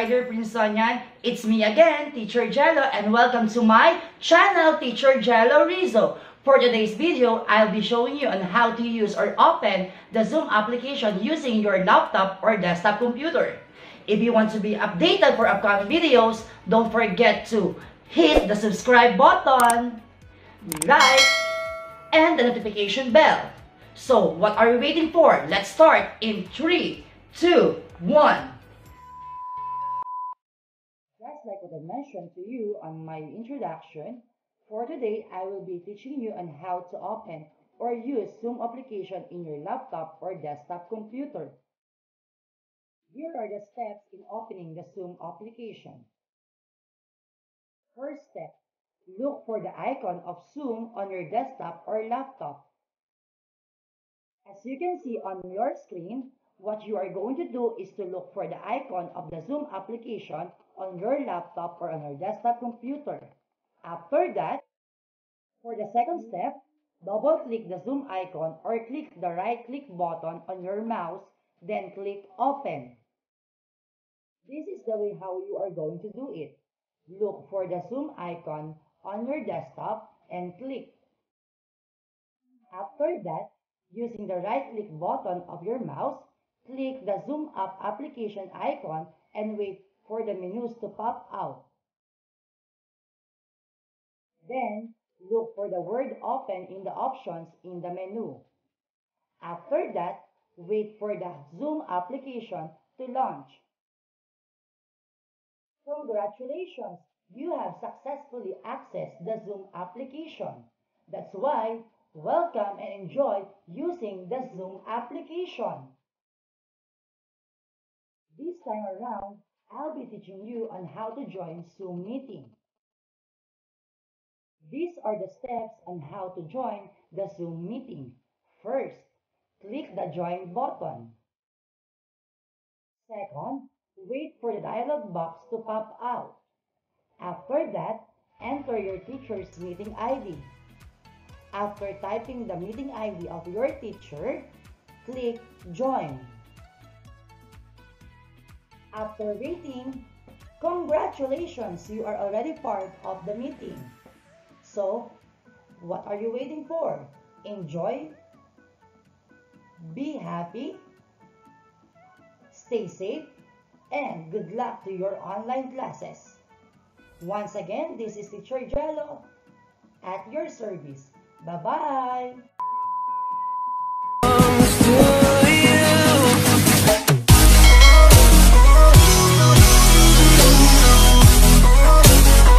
Kumusta niyan? It's me again, Teacher Jelo, and welcome to my channel, Teacher Jelo Rizzo. For today's video, I'll be showing you on how to use or open the Zoom application using your laptop or desktop computer. If you want to be updated for upcoming videos, don't forget to hit the subscribe button, like, and the notification bell. So, what are you waiting for? Let's start in 3, 2, 1. What I mentioned to you on my introduction, for today I will be teaching you on how to open or use Zoom application in your laptop or desktop computer. Here are the steps in opening the Zoom application. First step, look for the icon of Zoom on your desktop or laptop. As you can see on your screen, what you are going to do is to look for the icon of the Zoom application on your laptop or on your desktop computer. After that, for the second step, double-click the Zoom icon or click the right-click button on your mouse, then click Open. This is the way how you are going to do it. Look for the Zoom icon on your desktop and click. After that, using the right-click button of your mouse, click the Zoom App application icon and wait for the menus to pop out. Then, look for the word open in the options in the menu. After that, wait for the Zoom application to launch. Congratulations! You have successfully accessed the Zoom application. That's why, welcome and enjoy using the Zoom application. This time around, I'll be teaching you on how to join Zoom meeting. These are the steps on how to join the Zoom meeting. First, click the join button. Second, wait for the dialog box to pop out. After that, enter your teacher's meeting ID. After typing the meeting ID of your teacher, click Join. After waiting, congratulations, you are already part of the meeting. So, what are you waiting for? Enjoy, be happy, stay safe, and good luck to your online classes. Once again, this is Teacher Jelo at your service. Bye-bye!